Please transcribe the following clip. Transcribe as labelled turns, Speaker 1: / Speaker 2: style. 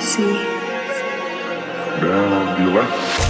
Speaker 1: see.
Speaker 2: Damn, you left.